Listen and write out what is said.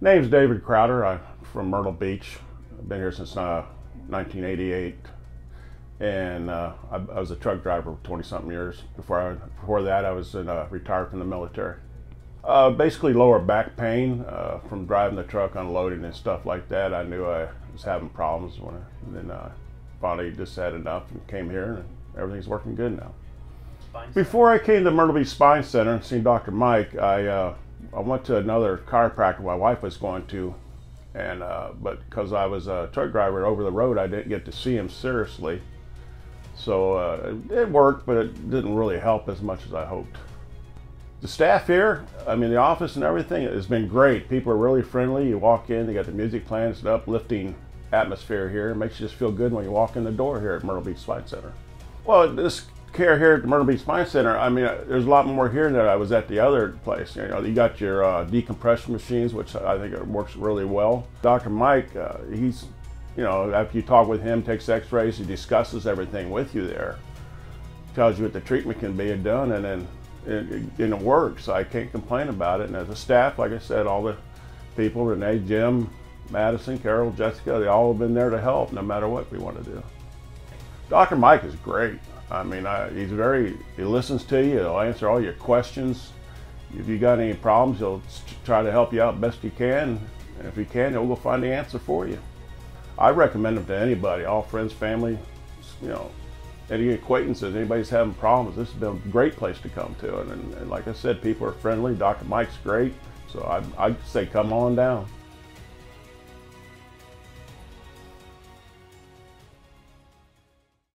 Name's David Crowder. I'm from Myrtle Beach. I've been here since uh, 1988, and uh, I, I, was a truck driver for 20 something years. Before I, before that, I was in, uh, retired from the military. Uh, basically, lower back pain uh, from driving the truck, unloading and stuff like that. I knew I was having problems when I, then I finally just had enough and came here, and everything's working good now. Before I came to Myrtle Beach Spine Center and seen Dr. Mike, I uh, I went to another chiropractor my wife was going to, and uh, but because I was a truck driver over the road, I didn't get to see him seriously. So uh, it worked, but it didn't really help as much as I hoped. The staff here, I mean, the office and everything has been great. People are really friendly. You walk in, they got the music playing. It's an uplifting atmosphere here. It makes you just feel good when you walk in the door here at Myrtle Beach Spine Center. Well, this care here at the Myrtle Beach Spine Center, I mean, uh, there's a lot more here than I was at the other place. You know, you got your uh, decompression machines, which I think works really well. Dr. Mike, uh, he's, you know, after you talk with him, takes x-rays, he discusses everything with you there, tells you what the treatment can be done, and then it, it, it works. I can't complain about it. And as a staff, like I said, all the people, Renee, Jim, Madison, Carol, Jessica, they all have been there to help no matter what we want to do. Dr. Mike is great. I mean, I, he's very, he listens to you, he'll answer all your questions. If you got any problems, he'll try to help you out best he can. And if he can, he'll go find the answer for you. I recommend him to anybody, all friends, family, you know, any acquaintances, anybody's having problems. This has been a great place to come to. And, and, and like I said, people are friendly. Dr. Mike's great. So I, I say come on down.